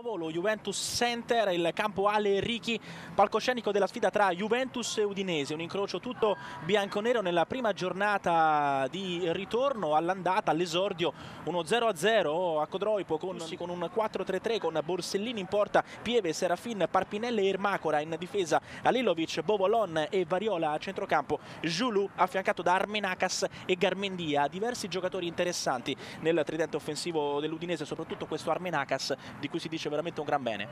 nuovo lo Juventus Center, il campo Ale Richi, palcoscenico della sfida tra Juventus e Udinese, un incrocio tutto bianconero nella prima giornata di ritorno all'andata, all'esordio, uno 0-0 a Codroipo con, con un 4-3-3 con Borsellini in porta, Pieve, Serafin, Parpinelle e Ermacora in difesa, Alilovic, Bovolon e Variola a centrocampo, Giulu affiancato da Armenacas e Garmendia, diversi giocatori interessanti nel tridente offensivo dell'Udinese, soprattutto questo Armenacas di cui si dice veramente un gran bene.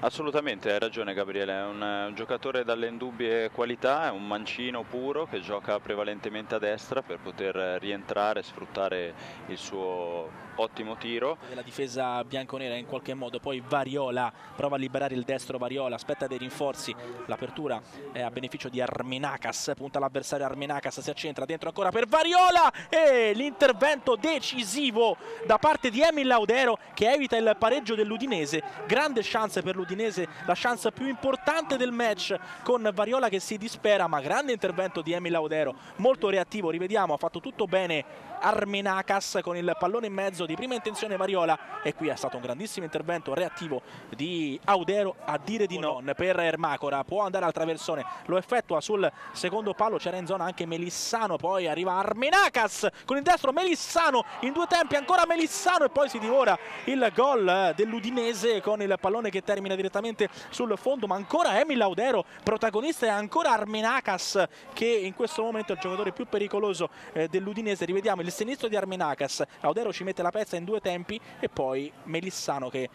Assolutamente, hai ragione Gabriele, è un, un giocatore dalle indubbie qualità, è un mancino puro che gioca prevalentemente a destra per poter rientrare e sfruttare il suo ottimo tiro. La difesa bianconera in qualche modo, poi Variola prova a liberare il destro Variola, aspetta dei rinforzi, l'apertura è a beneficio di Armenacas, punta l'avversario Armenacas, si accentra dentro ancora per Variola e l'intervento decisivo da parte di Emil Laudero che evita il pareggio dell'Udinese, grande chance per l'Udinese, la chance più importante del match con Variola che si dispera, ma grande intervento di Emil Laudero, molto reattivo, rivediamo, ha fatto tutto bene Armenacas con il pallone in mezzo di prima intenzione Variola. E qui è stato un grandissimo intervento reattivo di Audero a dire di no per Ermacora. Può andare al traversone lo effettua sul secondo palo c'era in zona anche Melissano poi arriva Armenacas con il destro Melissano in due tempi ancora Melissano e poi si divora il gol dell'Udinese con il pallone che termina direttamente sul fondo ma ancora Emil Audero protagonista e ancora Armenacas che in questo momento è il giocatore più pericoloso eh, dell'Udinese. Rivediamo il sinistro di Armenacas Audero ci mette la pezza in due tempi e poi Melissano che